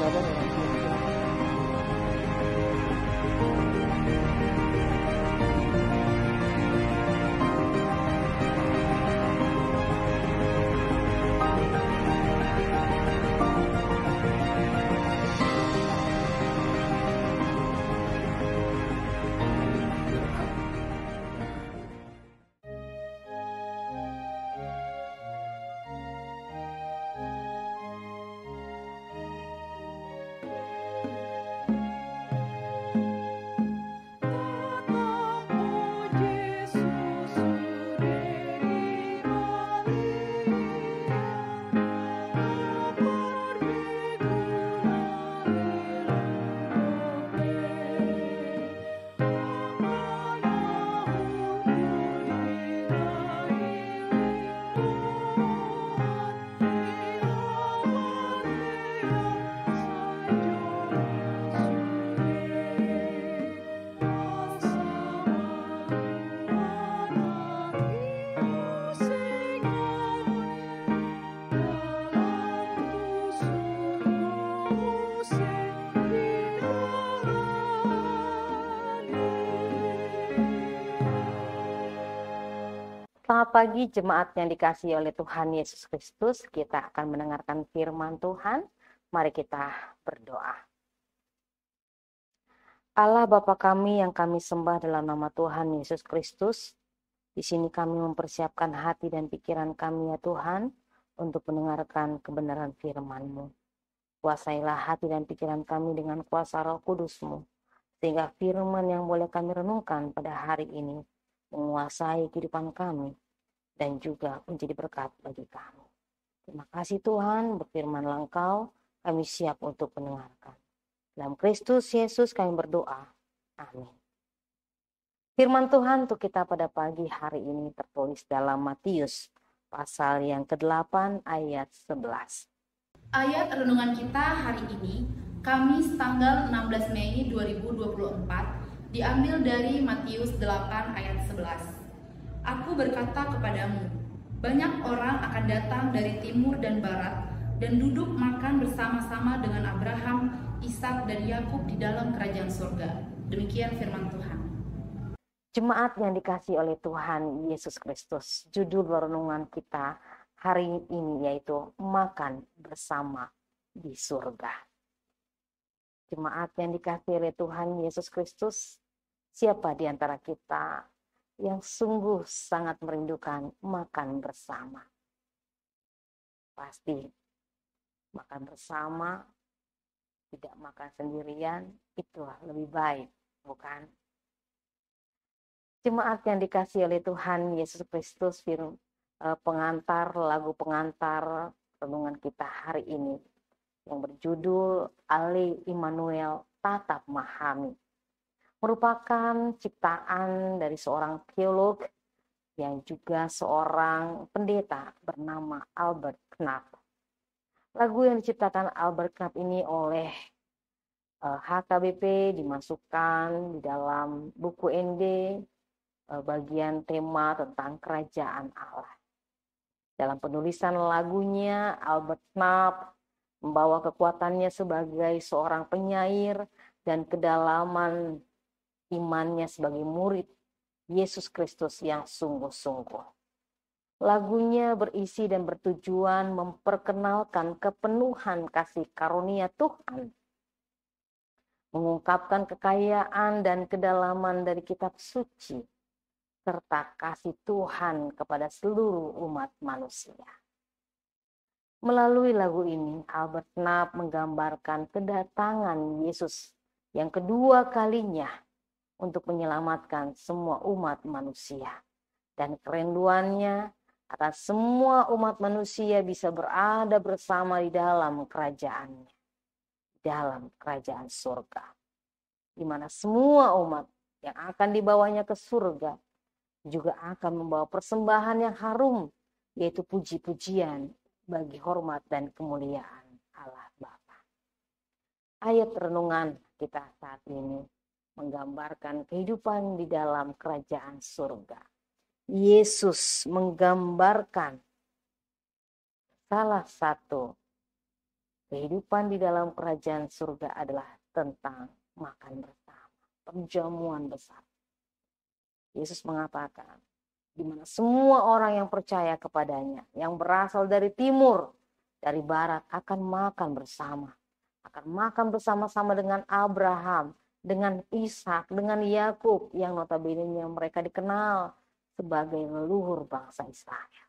Vamos. Pagi jemaat yang dikasih oleh Tuhan Yesus Kristus. Kita akan mendengarkan firman Tuhan. Mari kita berdoa. Allah Bapa kami yang kami sembah dalam nama Tuhan Yesus Kristus. Di sini kami mempersiapkan hati dan pikiran kami ya Tuhan untuk mendengarkan kebenaran firman-Mu. Kuasailah hati dan pikiran kami dengan kuasa roh kudus-Mu. Sehingga firman yang boleh kami renungkan pada hari ini menguasai kehidupan kami dan juga menjadi berkat bagi kami. Terima kasih Tuhan, berfirmanlah Engkau, kami siap untuk mendengarkan. Dalam Kristus Yesus kami berdoa. Amin. Firman Tuhan untuk kita pada pagi hari ini tertulis dalam Matius pasal yang ke-8 ayat 11. Ayat renungan kita hari ini, Kamis tanggal 16 Mei 2024, diambil dari Matius 8 ayat 11. Aku berkata kepadamu, banyak orang akan datang dari timur dan barat dan duduk makan bersama-sama dengan Abraham, Ishak dan Yakub di dalam kerajaan surga. Demikian firman Tuhan. Jemaat yang dikasih oleh Tuhan Yesus Kristus, judul renungan kita hari ini yaitu makan bersama di surga. Jemaat yang dikasih oleh Tuhan Yesus Kristus, siapa di antara kita yang sungguh sangat merindukan makan bersama. Pasti makan bersama, tidak makan sendirian, itulah lebih baik, bukan? Jemaat yang dikasih oleh Tuhan Yesus Kristus, firman eh, pengantar, lagu pengantar renungan kita hari ini yang berjudul Ali Immanuel Tatap Mahami merupakan ciptaan dari seorang teolog yang juga seorang pendeta bernama Albert Knapp. Lagu yang diciptakan Albert Knapp ini oleh HKBP eh, dimasukkan di dalam buku ND eh, bagian tema tentang kerajaan Allah. Dalam penulisan lagunya, Albert Knapp membawa kekuatannya sebagai seorang penyair dan kedalaman imannya sebagai murid Yesus Kristus yang sungguh-sungguh. Lagunya berisi dan bertujuan memperkenalkan kepenuhan kasih karunia Tuhan, mengungkapkan kekayaan dan kedalaman dari kitab suci, serta kasih Tuhan kepada seluruh umat manusia. Melalui lagu ini, Albert Knapp menggambarkan kedatangan Yesus yang kedua kalinya untuk menyelamatkan semua umat manusia. Dan kerinduannya akan semua umat manusia bisa berada bersama di dalam kerajaannya. Dalam kerajaan surga. Di mana semua umat yang akan dibawanya ke surga juga akan membawa persembahan yang harum, yaitu puji-pujian bagi hormat dan kemuliaan Allah Bapa. Ayat renungan kita saat ini menggambarkan kehidupan di dalam kerajaan surga. Yesus menggambarkan salah satu Kehidupan di dalam kerajaan surga adalah tentang makan bersama, perjamuan besar. Yesus mengatakan, di mana semua orang yang percaya kepadanya, yang berasal dari timur, dari barat akan makan bersama, akan makan bersama-sama dengan Abraham, dengan Ishak, dengan Yakub yang notabene mereka dikenal sebagai leluhur bangsa Israel.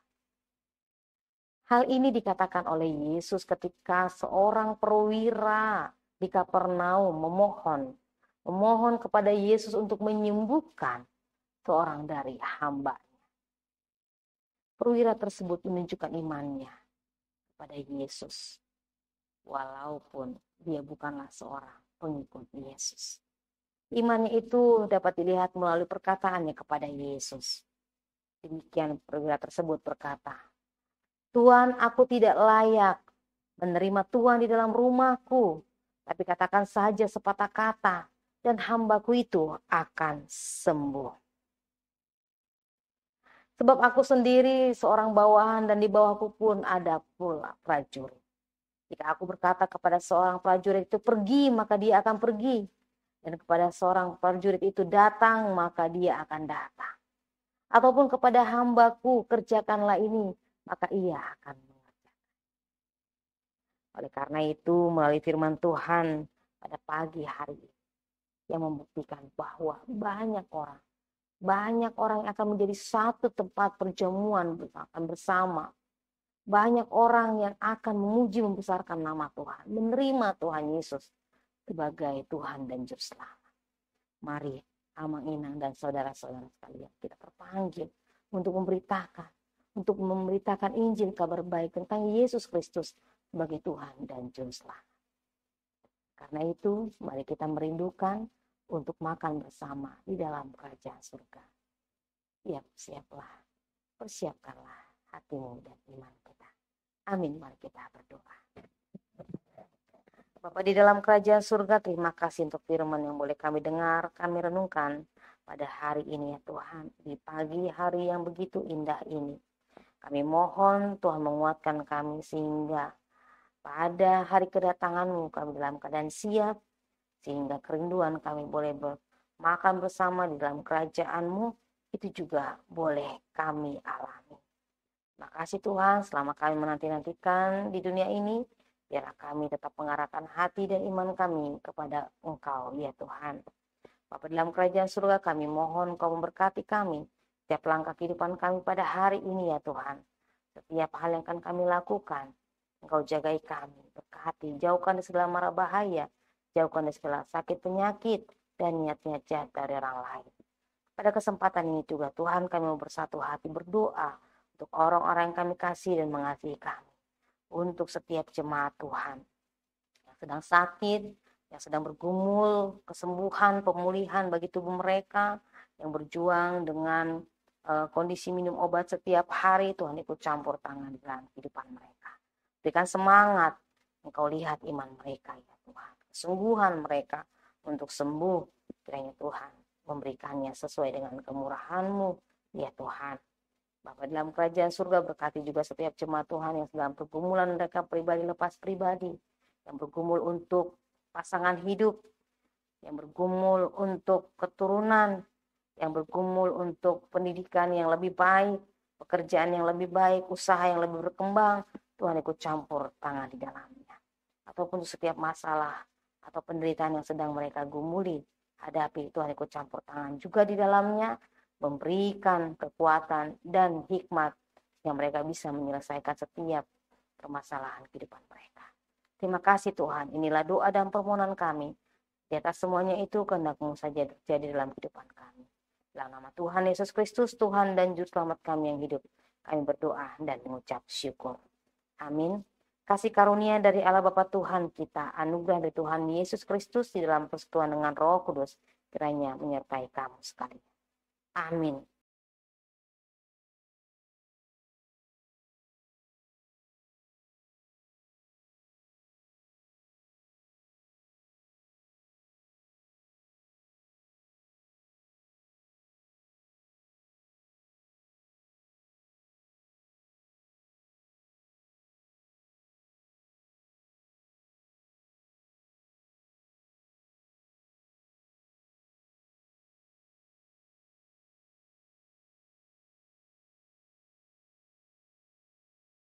Hal ini dikatakan oleh Yesus ketika seorang perwira di Kapernaum memohon, memohon kepada Yesus untuk menyembuhkan seorang dari hambanya. Perwira tersebut menunjukkan imannya kepada Yesus, walaupun dia bukanlah seorang pengikut Yesus. Imannya itu dapat dilihat melalui perkataannya kepada Yesus. Demikian perwira tersebut berkata, Tuhan, aku tidak layak menerima Tuhan di dalam rumahku. Tapi katakan saja sepatah kata dan hambaku itu akan sembuh. Sebab aku sendiri seorang bawahan dan di bawahku pun ada pula prajurit. Jika aku berkata kepada seorang prajurit itu pergi, maka dia akan pergi. Dan kepada seorang prajurit itu datang, maka dia akan datang. Ataupun kepada hambaku, kerjakanlah ini, maka ia akan mengerjakan. Oleh karena itu, melalui firman Tuhan pada pagi hari ini, yang membuktikan bahwa banyak orang, banyak orang yang akan menjadi satu tempat perjamuan akan bersama. Banyak orang yang akan memuji membesarkan nama Tuhan, menerima Tuhan Yesus sebagai Tuhan dan Juru Selamat. Mari Amang Inang dan saudara-saudara sekalian kita terpanggil untuk memberitakan untuk memberitakan Injil kabar baik tentang Yesus Kristus sebagai Tuhan dan Juru Selamat. Karena itu, mari kita merindukan untuk makan bersama di dalam kerajaan surga. Ya, siaplah, persiapkanlah hatimu dan iman kita. Amin, mari kita berdoa. Bapak di dalam kerajaan surga, terima kasih untuk firman yang boleh kami dengar, kami renungkan pada hari ini ya Tuhan, di pagi hari yang begitu indah ini. Kami mohon Tuhan menguatkan kami sehingga pada hari kedatanganmu kami dalam keadaan siap sehingga kerinduan kami boleh makan bersama di dalam kerajaanmu itu juga boleh kami alami. Makasih Tuhan selama kami menanti-nantikan di dunia ini biarlah kami tetap mengarahkan hati dan iman kami kepada Engkau ya Tuhan. Bapak dalam kerajaan surga kami mohon Kau memberkati kami setiap langkah kehidupan kami pada hari ini ya Tuhan. Setiap hal yang akan kami lakukan, Engkau jagai kami, berkati, jauhkan dari segala mara bahaya, jauhkan dari segala sakit penyakit, dan niat-niat jahat dari orang lain. Pada kesempatan ini juga Tuhan kami mau bersatu hati berdoa untuk orang-orang yang kami kasih dan mengasihi kami. Untuk setiap jemaat Tuhan yang sedang sakit, yang sedang bergumul, kesembuhan, pemulihan bagi tubuh mereka, yang berjuang dengan uh, kondisi minum obat setiap hari Tuhan ikut campur tangan dalam kehidupan mereka. Berikan semangat, engkau lihat iman mereka ya Tuhan. Kesungguhan mereka untuk sembuh, kiranya Tuhan memberikannya sesuai dengan kemurahan-Mu ya Tuhan. Bapak dalam kerajaan surga berkati juga setiap jemaat Tuhan yang sedang pergumulan mereka pribadi lepas pribadi, yang bergumul untuk pasangan hidup, yang bergumul untuk keturunan, yang bergumul untuk pendidikan yang lebih baik, pekerjaan yang lebih baik, usaha yang lebih berkembang, Tuhan ikut campur tangan di dalamnya. Ataupun setiap masalah atau penderitaan yang sedang mereka gumuli, hadapi Tuhan ikut campur tangan juga di dalamnya, memberikan kekuatan dan hikmat yang mereka bisa menyelesaikan setiap permasalahan kehidupan mereka. Terima kasih Tuhan, inilah doa dan permohonan kami. Di atas semuanya itu kehendakmu saja terjadi dalam kehidupan kami. Dalam nama Tuhan Yesus Kristus, Tuhan dan Juru Selamat kami yang hidup, kami berdoa dan mengucap syukur. Amin. Kasih karunia dari Allah Bapa Tuhan kita, anugerah dari Tuhan Yesus Kristus di dalam persekutuan dengan Roh Kudus, kiranya menyertai kamu sekali. Amin.